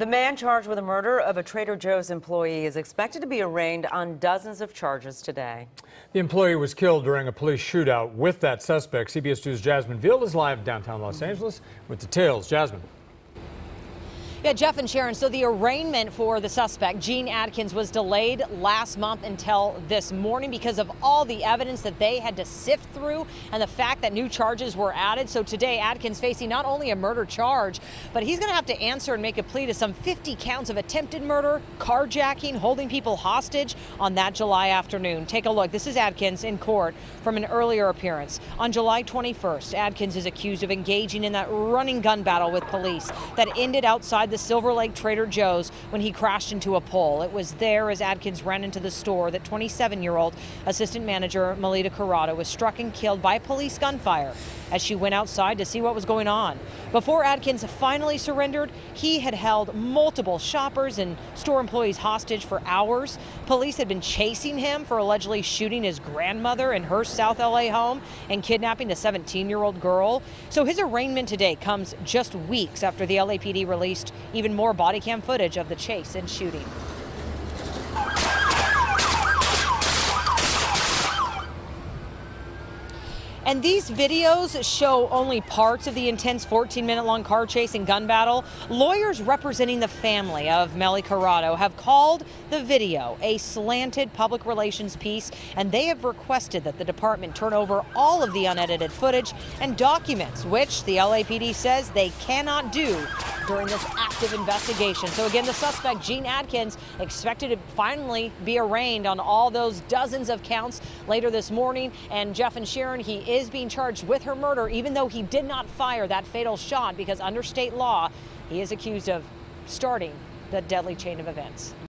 The man charged with the murder of a Trader Joe's employee is expected to be arraigned on dozens of charges today. The employee was killed during a police shootout with that suspect. CBS 2's Jasmine Viel is live downtown Los Angeles with details. Jasmine. Yeah, Jeff and Sharon. So the arraignment for the suspect, Gene Atkins, was delayed last month until this morning because of all the evidence that they had to sift through and the fact that new charges were added. So today, Atkins facing not only a murder charge, but he's going to have to answer and make a plea to some 50 counts of attempted murder, carjacking, holding people hostage on that July afternoon. Take a look. This is Atkins in court from an earlier appearance. On July 21st, Atkins is accused of engaging in that running gun battle with police that ended outside the Silver Lake Trader Joe's when he crashed into a pole. It was there as Atkins ran into the store that 27 year old assistant manager Melyda Corrado was struck and killed by police gunfire as she went outside to see what was going on. Before Atkins finally surrendered, he had held multiple shoppers and store employees hostage for hours. Police had been chasing him for allegedly shooting his grandmother in her South LA home and kidnapping the 17 year old girl. So his arraignment today comes just weeks after the LAPD released even more body cam footage of the chase and shooting. And these videos show only parts of the intense 14 minute long car chase and gun battle. Lawyers representing the family of Mely Corrado have called the video a slanted public relations piece, and they have requested that the department turn over all of the unedited footage and documents, which the LAPD says they cannot do during this active investigation. So again, the suspect, Gene Atkins, expected to finally be arraigned on all those dozens of counts later this morning. And Jeff and Sharon, he is being charged with her murder, even though he did not fire that fatal shot because under state law, he is accused of starting the deadly chain of events.